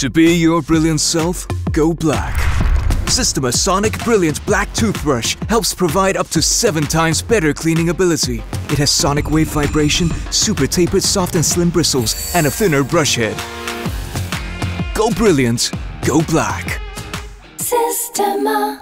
To be your brilliant self, go black. Systema Sonic Brilliant Black Toothbrush helps provide up to 7 times better cleaning ability. It has sonic wave vibration, super tapered soft and slim bristles, and a thinner brush head. Go brilliant, go black. Systema.